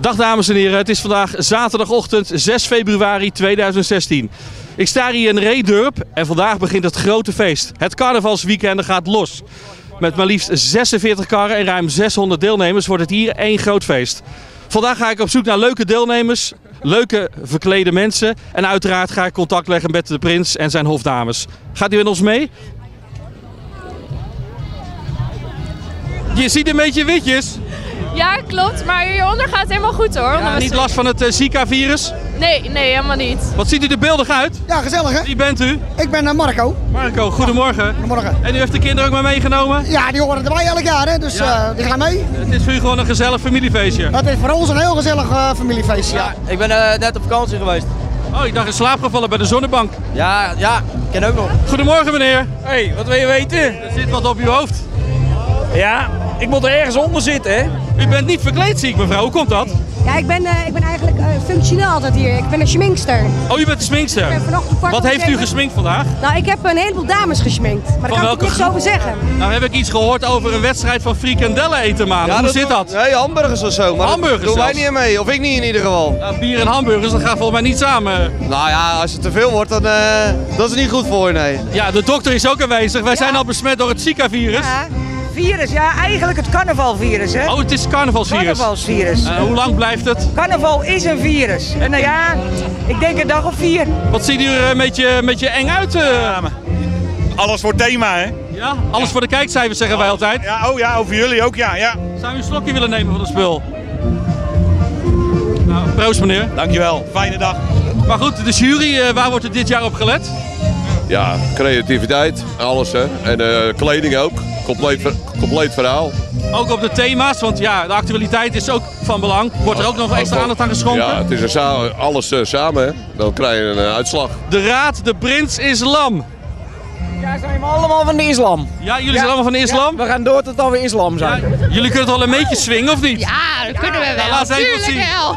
Dag dames en heren, het is vandaag zaterdagochtend 6 februari 2016. Ik sta hier in Reedurp en vandaag begint het grote feest. Het carnavalsweekend gaat los. Met maar liefst 46 karren en ruim 600 deelnemers wordt het hier één groot feest. Vandaag ga ik op zoek naar leuke deelnemers, leuke verklede mensen en uiteraard ga ik contact leggen met de prins en zijn hofdames. Gaat u met ons mee? Je ziet een beetje witjes. Ja, klopt. Maar hieronder gaat het helemaal goed hoor. Ja, niet last van het eh, Zika-virus. Nee, nee, helemaal niet. Wat ziet u er beeldig uit? Ja, gezellig hè? Wie bent u? Ik ben eh, Marco. Marco, goedemorgen. Goedemorgen. En u heeft de kinderen ook maar meegenomen? Ja, die horen erbij elk jaar hè, dus Ja. eh, die gaan mee. Het is voor u gewoon een gezellig familiefeestje. Het is voor ons een heel gezellig eh, familiefeestje. Ja. Ik ben eh, net op vakantie geweest. Oh, ik dacht in slaap gevallen bij de zonnebank. Ja, ja, ken ook nog. Goedemorgen meneer. hey, wat wil je weten? Er zit wat op uw hoofd. Ja, ik moet er ergens onder zitten, hè? U bent niet verkleed, zie ik mevrouw. Hoe komt dat? Ja, ik ben, eh, ik ben eigenlijk eh, functioneel altijd hier. Ik ben een schminkster. Oh, u bent ben vanochtend kwart Wat heeft u gesminkt vandaag? Nou, ik heb een heleboel dames gesminkt. Maar daar kan ik welke niks groep? over zeggen. Nou heb ik iets gehoord over een wedstrijd van frikandellen eten maanden. Hoe zit dat? Nee, hamburgers of zo. Maar Hamburgers doen wij niet mee. Of ik niet in ieder geval. Nou, bier en hamburgers, dat gaat volgens mij niet samen. Nou ja, als het te veel wordt, dan uh, dat is niet goed voor je, nee. Ja, de dokter is ook aanwezig. Wij zijn al besmet door het Zika-virus. Ja, virus. Ja, eigenlijk het carnavalvirus, hè? Oh, het is carnavalsvirus. Carnavalsvirus. Eh, hoe lang blijft het? Carnaval is een virus. En nou ja, ik denk een dag of vier. Wat ziet u er een beetje, een beetje eng uit? eh? Alles voor thema, hè? Ja, alles voor de kijkcijfers zeggen wij altijd. Ja, oh ja, over jullie ook, ja. ja. Zou u een slokje willen nemen van het spul? Nou, proost meneer. Dankjewel. Fijne dag. Maar goed, de jury, eh, waar wordt er dit jaar op gelet? Ja, creativiteit, alles hè. En eh, kleding ook. Compleet, ver- compleet verhaal. Ook op de thema's, want ja, de actualiteit is ook van belang. Wordt er ook nog extra aandacht aan geschonken? Ja, het is een alles eh, samen hè. Dan krijg je een eh, uitslag. De raad, de prins is lam. Ja, zijn we allemaal van de islam. Ja, jullie zijn allemaal van de islam? We gaan door tot we islam zijn. Ja, jullie kunnen het wel een beetje swingen, of niet? Ja, dat kunnen we wel. Nou, laat eens even zien. wel.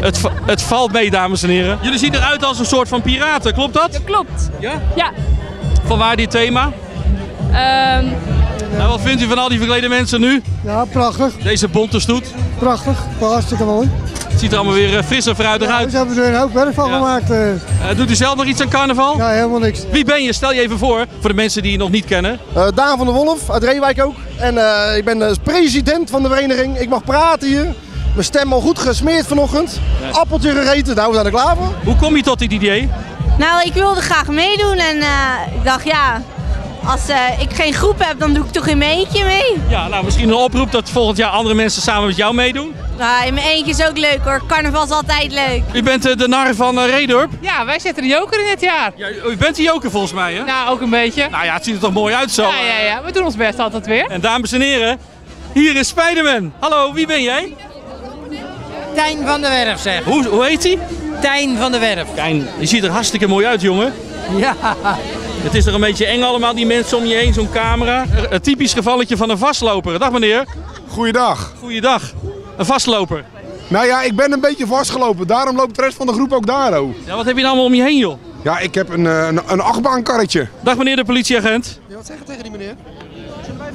Het, het valt mee, dames en heren. Jullie zien eruit als een soort van piraten, klopt dat? Klopt. Ja? Ja. Vanwaar dit thema? Ehm, Nou, wat vindt u van al die verklede mensen nu? Ja, prachtig. Deze bonte stoet. Prachtig. Hartstikke mooi. Het ziet er allemaal weer eh, fris en fruitig Ja, uit. dus hebben ze er een hoop werk van Ja. gemaakt. eh. Eh, doet u zelf nog iets aan carnaval? ja, helemaal niks. Wie ben je? Stel je even voor, voor de mensen die je nog niet kennen. Eh, Daan van der Wolf, uit Reewijk ook. En eh, ik ben eh, president van de vereniging. Ik mag praten hier. Mijn stem al goed gesmeerd vanochtend. Appeltje gegeten, nou we zijn er klaar voor. Hoe kom je tot dit idee? Nou, ik wilde graag meedoen en eh, ik dacht, ja, als eh, ik geen groep heb, dan doe ik toch in mijn eentje mee. Ja, nou misschien een oproep dat volgend jaar andere mensen samen met jou meedoen. Nou, in mijn eentje is ook leuk hoor. Carnaval is altijd leuk. U bent eh, de nar van uh, Redorp. Ja, wij zetten de joker in dit jaar. Ja, u bent die joker volgens mij, hè? Nou, ook een beetje. Nou ja, het ziet er toch mooi uit zo. Ja, ja, ja. We doen ons best altijd weer. En dames en heren, hier is Spiderman. Hallo, wie ben jij? Tijn van der Werf, zeg. Hoe, hoe heet hij? Tijn van der Werf. Kijn, je ziet er hartstikke mooi uit, jongen. Ja. Het is er een beetje eng allemaal, die mensen om je heen, zo'n camera. Een typisch gevalletje van een vastloper. Dag meneer. Goeiedag. Goeiedag. Een vastloper. Nou ja, ik ben een beetje vastgelopen. Daarom loopt de rest van de groep ook daar. Oh. Ja, wat heb je nou allemaal om je heen, joh? Ja, ik heb een, eh, een, een achtbaankarretje. Dag meneer de politieagent. wat zeggen tegen die meneer?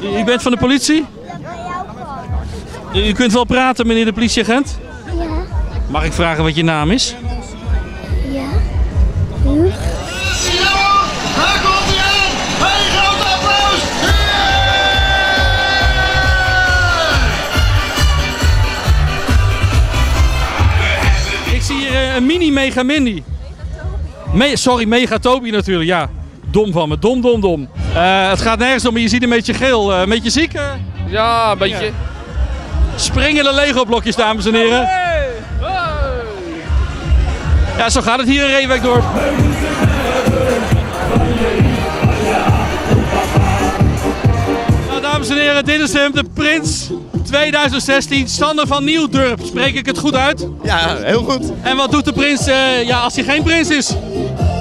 U, u bent van de politie? U kunt wel praten, meneer de politieagent? Ja, Mag ik vragen wat je naam is? ja. Daar komt hij aan! Een groot applaus! Ik zie hier eh, een mini Mega Mindy. Me sorry, Mega Toby natuurlijk, ja. Dom van me, dom, dom, dom. Eh, het gaat nergens om, maar je ziet een beetje geel. eh, een beetje ziek. eh. Ja, een beetje. Springende Lego-blokjes, dames en heren. Ja, zo gaat het hier in Reewijk door. Nou, dames en heren, dit is hem, de prins 2016, Sander van Nieuwdurp. Spreek ik het goed uit? Ja, heel goed. En wat doet de prins eh, ja, als hij geen prins is?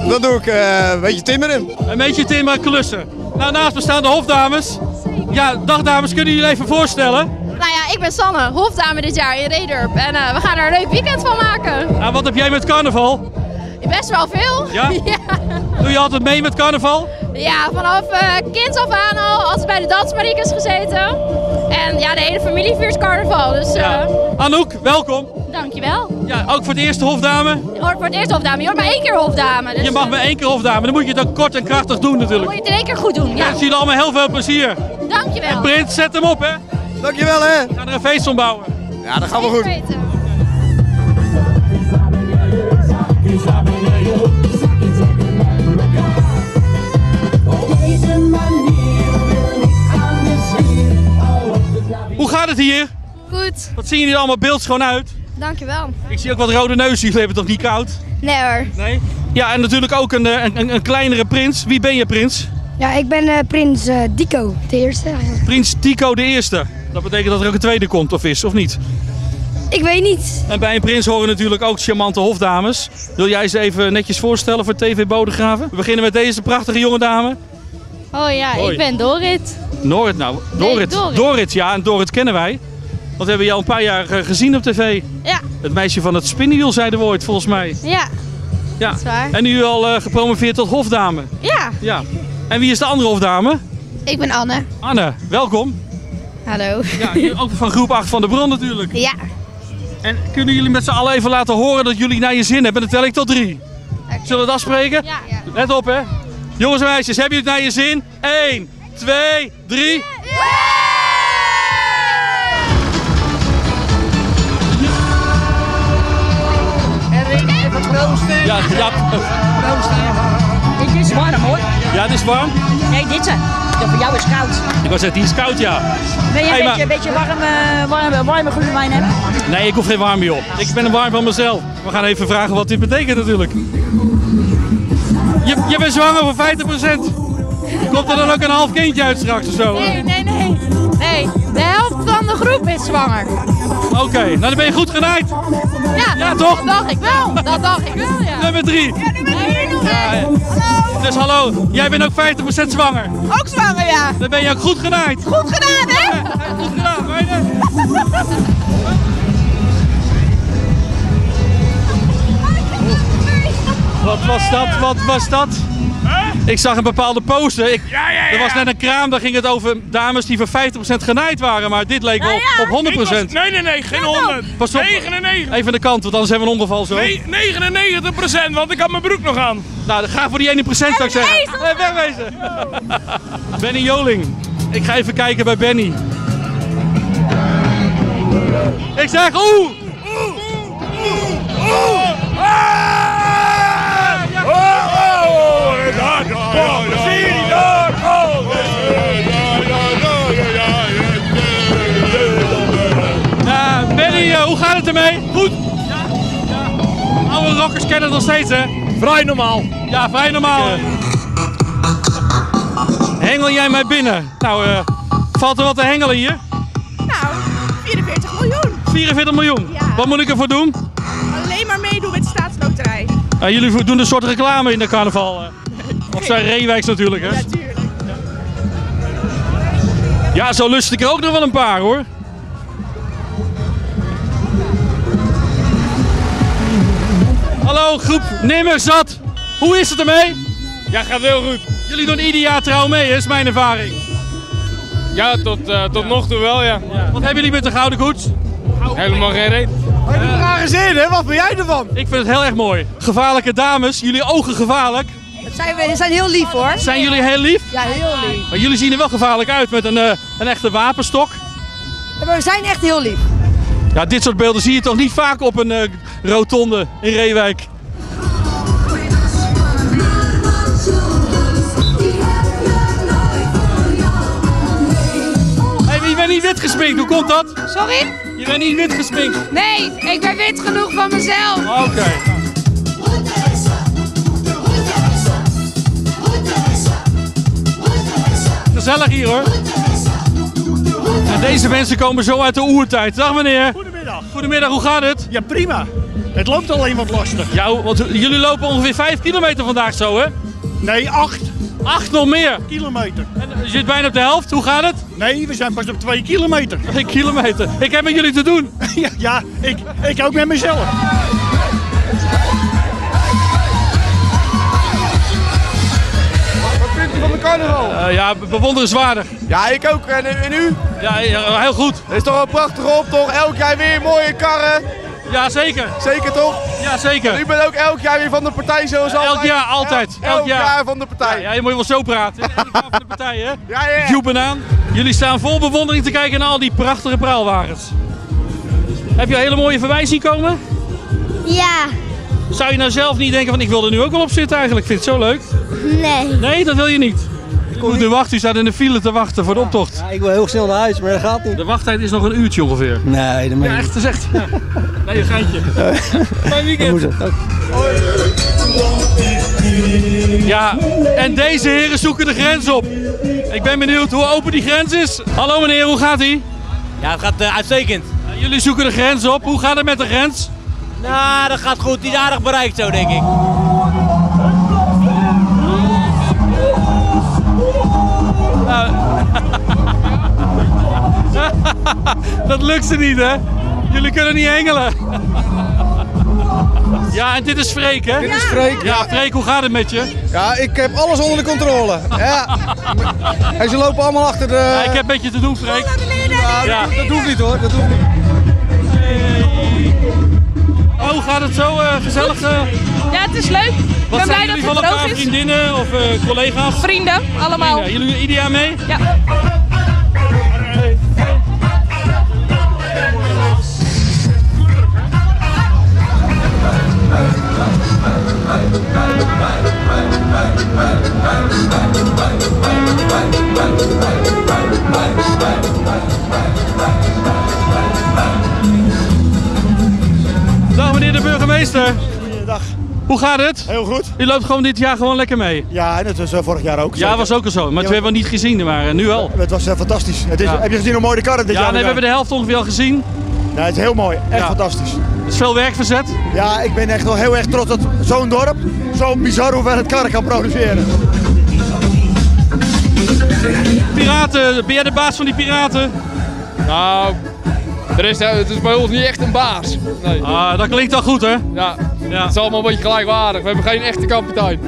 Dan doe ik eh, een beetje timmeren. Een beetje timmer klussen. Nou, naast me staan de hofdames. Ja, dag dames, kunnen jullie even voorstellen? Nou ja, ik ben Sanne, hofdame dit jaar in Redurp. En eh, we gaan er een leuk weekend van maken. Nou, wat heb jij met carnaval? Best wel veel. Ja? Doe je altijd mee met carnaval? Ja, vanaf eh kind af aan al, altijd bij de Dansmariekes gezeten. En ja, de hele familie viert carnaval, dus eh Ja. Anouk, welkom. dankjewel. Ja, ook voor de eerste hofdame. Je hoort voor het eerst hofdame, je hoort maar één keer hofdame. Dus Je mag eh, maar één keer hofdame. Dan moet je het ook kort en krachtig doen dan natuurlijk. moet je het in één keer goed doen. Ik Ja, wens jullie allemaal heel veel plezier. dankjewel. Prins, zet hem op hè. Dankjewel hè. We gaan er een feest om bouwen. Ja, dat gaat wel Zeker goed. Hoe gaat het hier? Goed, Wat zien jullie allemaal beeldschoon uit? dankjewel. Ik zie ook wat rode neus. Jullie hebben het toch niet koud? Nee hoor. Nee? Ja, en natuurlijk ook een, eh, een, een kleinere prins. Wie ben je, prins? Ja, ik ben eh, prins eh, Dico, de eerste. Prins Tico de Eerste. Dat betekent dat er ook een tweede komt, of is, of niet? Ik weet niet. En bij een prins horen natuurlijk ook charmante hofdames. Wil jij ze even netjes voorstellen voor TV Bodegraven? We beginnen met deze prachtige jonge dame. Oh ja, Hoi. ik ben Dorit. Norit nou. Nee, Dorit. Dorit. ja. En Dorit kennen wij. Want we hebben je al een paar jaar eh, gezien op tv. Ja, Het meisje van het spinnenwiel, zeiden we ooit, volgens mij. ja, Ja. dat is waar. En nu al eh, gepromoveerd tot hofdame. Ja, Ja. En wie is de andere hofdame? ik ben Anne. Anne, welkom. Hallo. Ja, ook van groep 8 van de Bron natuurlijk. Ja, En kunnen jullie met z'n allen even laten horen dat jullie naar je zin hebben? Dan tel ik tot drie. Zullen we het afspreken? ja, ja. Let op hè. Jongens en meisjes, hebben jullie het naar je zin? 1, 2, 3. Even proosten. Ja, ja, Dit is warm hoor. Ja, het is warm. Nee, dit zijn. Dat voor jou is koud. Ik was zeggen, die is koud ja. Ben je Hey, een maar- beetje, een beetje warm, eh, warm, warme glühwein hebben? Nee, ik hoef geen warm meer op. Ik ben een warm van mezelf. We gaan even vragen wat dit betekent natuurlijk. Je, je bent zwanger voor 50%. Komt er dan ook een half kindje uit straks of zo? Nee, nee, nee. Nee, de helft van de groep is zwanger. Oké, nou dan ben je goed genaaid. Ja, Ja, toch? Dat dacht ik wel. Dat dacht ik wel, ja. Nummer 3. Nee, nog Ja, één. ja. Dus hallo, jij bent ook 50% zwanger. Ook zwanger, ja. Dan ben je ook goed genaaid. Goed gedaan, hè? Goed gedaan. Wat was dat? Wat was dat? Ik zag een bepaalde poster. Ik, Er was net een kraam, daar ging het over dames die voor 50% genaaid waren. Maar dit leek wel op 100%. Nee, nee, nee, geen 100. Pas op. 99. Even aan de kant, want anders hebben we een ongeval zo. Nee, 99 procent, want ik had mijn broek nog aan. Nou, dan ga voor die 1% zou ik zeggen. Nee, wegwezen. Benny Joling. Ik ga even kijken bij Benny. Ik zeg oeh! Ja, het ermee? Goed. Ja? ja. Oude rockers kennen het nog steeds, hè? Vrij normaal. Ja, vrij normaal. Hengel jij mij binnen? Nou, eh, valt er wat te hengelen hier? Nou, 44 miljoen. 44 miljoen. Ja. Wat moet ik ervoor doen? Alleen maar meedoen met de staatsloterij. Nou, jullie doen een soort reclame in de carnaval. eh. Of zijn Reewijks natuurlijk, hè? Ja, tuurlijk. Ja, zo lust ik er ook nog wel een paar, hoor. Hallo, groep Nimmerzat. Hoe is het ermee? Ja, gaat heel goed. Jullie doen ieder jaar trouw mee, is mijn ervaring. Ja, tot, eh, tot nog toe wel, ja. Wat hebben jullie met de Gouden Koets? Helemaal geen reet. Rare zin, hè? Wat ben jij ervan? Ik vind het heel erg mooi. Gevaarlijke dames, jullie ogen gevaarlijk. Dat zijn, we zijn heel lief hoor. Zijn jullie heel lief? Ja, heel lief. Maar jullie zien er wel gevaarlijk uit met een, eh, een echte wapenstok. Maar we zijn echt heel lief. Ja, dit soort beelden zie je toch niet vaak op een eh, rotonde in Reewijk. Hey, je bent niet wit gesminkt, hoe komt dat? Sorry? Je bent niet wit gesminkt. Nee, ik ben wit genoeg van mezelf. Oké. Gezellig hier hoor. En deze mensen komen zo uit de oertijd. Dag meneer. Goedemiddag. Hoe gaat het? Ja, prima. Het loopt alleen wat lastig. Ja, want jullie lopen ongeveer 5 kilometer vandaag zo hè? Nee, 8 8 nog meer. kilometer. En je zit bijna op de helft, hoe gaat het? Nee, we zijn pas op 2 kilometer. 2 kilometer. Ik heb met jullie te doen. ja, ja ik, ik ook met mezelf. Carnaval. Eh, ja, be- bewonderenswaardig. Ja, ik ook. En, en u? Ja, ja, heel goed. Het is toch een prachtige optocht. Elk jaar weer mooie karren. Ja, zeker. Zeker toch? Ja, zeker. En u bent ook elk jaar weer van de partij zoals Elk altijd. jaar, altijd. Elk, Elk jaar. jaar van de partij. Ja, je moet wel zo praten. Ik ga van de partij, hè? Ja, ja. Joep aan. Jullie staan vol bewondering te kijken naar al die prachtige praalwagens. Heb je een hele mooie voorbij zien komen? Ja, Zou je nou zelf niet denken van ik wil er nu ook wel op zitten eigenlijk? Ik vind het zo leuk. nee. Nee, dat wil je niet. Moet nu wachten, u staat in de file te wachten voor de optocht. Ja, ik wil heel snel naar huis, maar dat gaat niet. De wachttijd is nog een uurtje ongeveer. Nee, dat meen Ja, je echt, dat is echt. Ja. Nee, een geintje. Fijn weekend. Ja, en deze heren zoeken de grens op. Ik ben benieuwd hoe open die grens is. Hallo meneer, hoe gaat ie? Ja, het gaat eh, uitstekend. Jullie zoeken de grens op. Hoe gaat het met de grens? Nou, dat gaat goed. Die is aardig bereikt zo, denk ik. dat lukt ze niet, hè? Jullie kunnen niet hengelen. Ja, en dit is Freek, hè? Dit is Freek. Ja, Freek, hoe gaat het met je? Ja, ik heb alles onder de controle. Ja. En ze lopen allemaal achter de... Ja, ik heb een beetje te doen, Freek. Ja, dat, hoeft niet hoor, dat hoeft niet. Oh, hoe gaat het zo? eh, gezellig? eh? Ja, het is leuk. Ik Wat ben zijn blij dat jullie het van elkaar? droog is. Vriendinnen of eh, collega's? Vrienden, allemaal. Vrienden. Jullie ieder jaar mee? Ja. Dag meneer de burgemeester. Goeiedag. Hoe gaat het? Heel goed. U loopt gewoon dit jaar gewoon lekker mee. Ja, en dat was eh, vorig jaar ook. Ja, was ook al zo. Maar Ja, we hebben het niet gezien, maar eh, nu wel. Het was eh, fantastisch. Het is, Ja. Heb je gezien hoe mooi de karren dit Ja, jaar nee, we hebben de helft ongeveer al gezien. Ja, het is heel mooi. Echt Ja. fantastisch. Er is veel werk verzet. Ja, ik ben echt wel heel erg trots dat zo'n dorp zo bizar hoeveelheid karren kan produceren. Piraten, ben jij de baas van die piraten? Nou, er is, het is bij ons niet echt een baas. Nee. Ah, dat klinkt al goed, hè? Ja, het is allemaal een beetje gelijkwaardig. We hebben geen echte kapitein.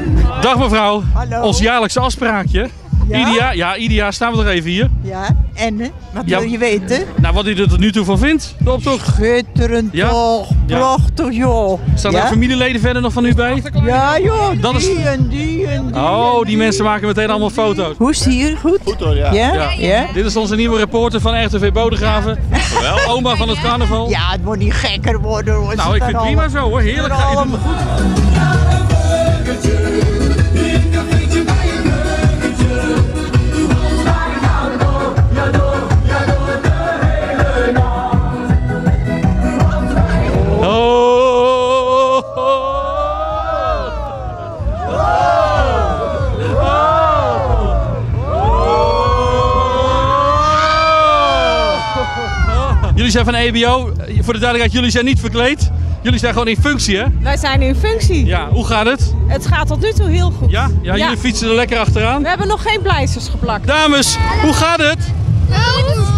Dag mevrouw. Hallo. Ons jaarlijkse afspraakje. Ja? Jaar, ja, jaar staan we er even hier. Ja, en wat Ja. wil je weten? Nou, wat u er tot nu toe van vindt, de optocht. Schitterend Ja? toch, prachtig joh. Staan ja? er familieleden verder nog van u bij? Ja joh, Dat is- die en die en die. Oh, die mensen maken meteen allemaal foto's. Hoe is het hier? Goed? Goed hoor, ja. Ja? Ja. Ja? Dit is onze nieuwe reporter van RTV Bodegraven. Wel, oma van het carnaval. Ja, het moet niet gekker worden hoor. Nou, ik vind het prima zo hoor. Heerlijk. Ze Ga je doen doen goed. Van EBO. Voor de duidelijkheid, jullie zijn niet verkleed. Jullie zijn gewoon in functie, hè? Wij zijn in functie. Ja, hoe gaat het? Het gaat tot nu toe heel goed. Ja? Ja, jullie fietsen er lekker achteraan. We hebben nog geen pleisters geplakt. Dames, hoe gaat het?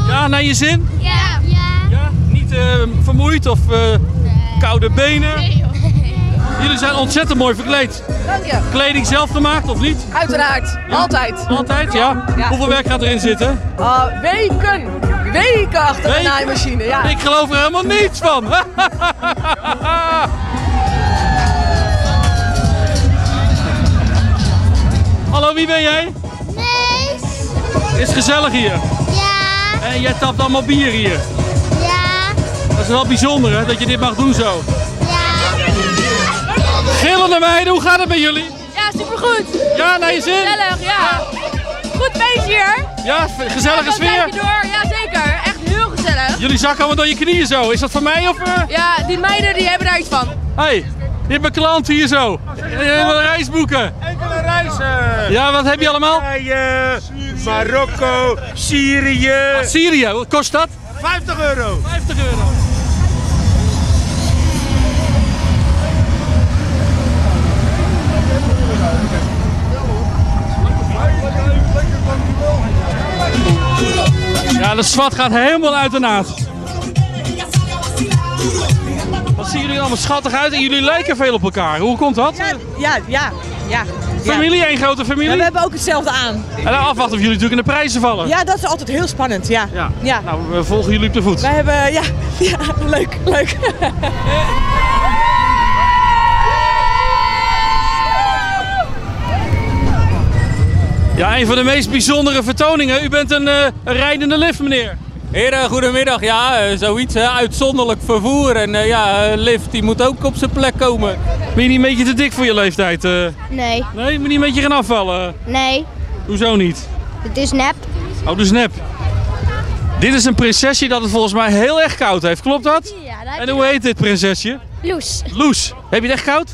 Ja, naar je zin? Ja. Ja. Niet eh, vermoeid of eh, koude benen? Jullie zijn ontzettend mooi verkleed. Dank je. Kleding zelf gemaakt of niet? Uiteraard. Altijd. Altijd, ja? Ja. Hoeveel werk gaat erin zitten? Uh, weken. Weken achter Weken? de naaimachine. Ja. Ik geloof er helemaal niets van. Hallo, wie ben jij? Nee. Is gezellig hier. Ja. En jij tapt allemaal bier hier. Ja. Dat is wel bijzonder hè, dat je dit mag doen zo. Ja. Gillende meiden, hoe gaat het met jullie? Ja, supergoed. Ja, naar je zin? Gezellig, ja. Goed feestje hier. Ja, gezellige Ja, sfeer. Door, ja Jullie zakken allemaal door je knieën zo. Is dat voor mij of... eh? Ja, die meiden die hebben daar iets van. Hey, je hebt een klant hier zo. Je wil een reis boeken. Enkele reizen. Ja, wat heb je allemaal? Turkije, Marokko, Syrië. Syrië, wat kost dat? 50 euro. 50 euro. Ja, de zwart gaat helemaal uit de naad. Wat zien jullie allemaal schattig uit en jullie lijken veel op elkaar. Hoe komt dat? Ja, ja, ja. Familie, één grote familie? Ja, we hebben ook hetzelfde aan. En dan afwachten of jullie natuurlijk in de prijzen vallen. Ja, dat is altijd heel spannend, ja. Ja. ja. Nou, we volgen jullie op de voet. Wij hebben, ja, ja leuk, leuk. Ja, een van de meest bijzondere vertoningen. U bent een, eh, een rijdende lift, meneer. Heren, goedemiddag. Ja, eh, zoiets. hè. Uitzonderlijk vervoer. En eh, ja, eh, lift die moet ook op zijn plek komen. Ben je niet een beetje te dik voor je leeftijd? eh? Nee. Nee, moet je niet een beetje gaan afvallen? Nee, Hoezo niet? het is nep. Oh, dus nep. Dit is een prinsesje dat het volgens mij heel erg koud heeft. Klopt dat? Ja, En hoe heet dit prinsesje? Loes. Loes. Heb je het echt koud?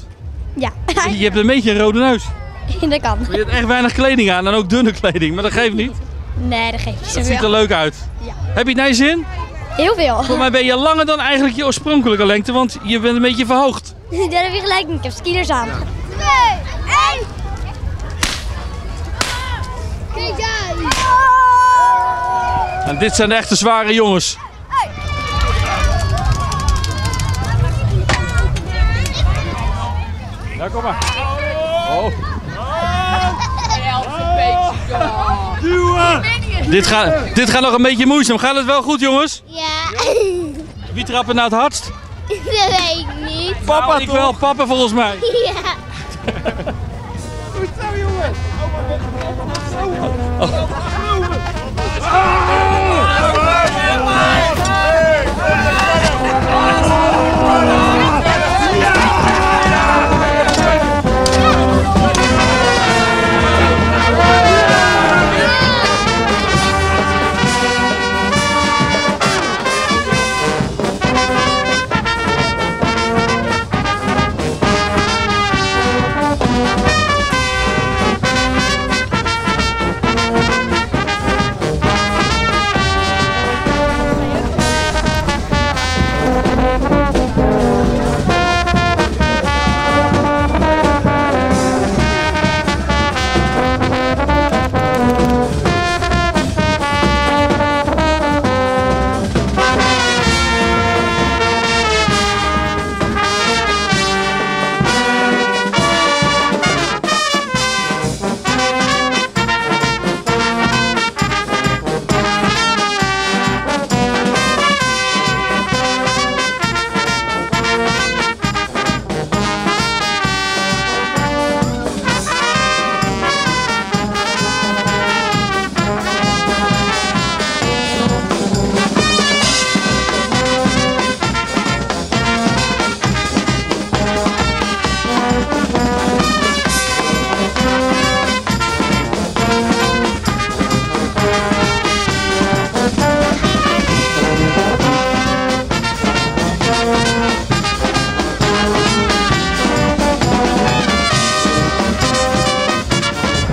Ja, Je hebt een beetje een rode neus. dat kan. Je hebt echt weinig kleding aan en ook dunne kleding, maar dat geeft niet. Nee, dat geeft Dat niet ziet er leuk uit. Ja. Heb je het naar je zin? Heel veel. Voor mij ben je langer dan eigenlijk je oorspronkelijke lengte, want je bent een beetje verhoogd. Daar heb je gelijk. Ik heb skiers aan. Twee, één. Kijk daar. En dit zijn de echte zware jongens. Ja, kom maar. Oh. Dit gaat, dit gaat nog een beetje moeizaam. Gaat het wel goed, jongens? Ja. Wie trapt er nou het hardst? Dat weet ik niet. Papa, ik wel. Papa volgens mij. Ja. Goed zo, jongen.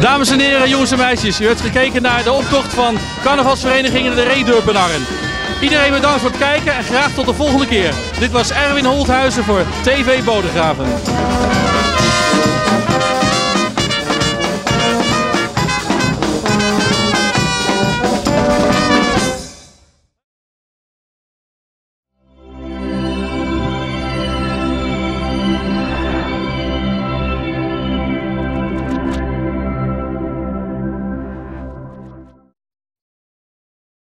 Dames en heren, jongens en meisjes, u hebt gekeken naar de optocht van carnavalsverenigingen de Reedurpenarren. Iedereen bedankt voor het kijken en graag tot de volgende keer. Dit was Erwin Holthuizen voor TV Bodegraven.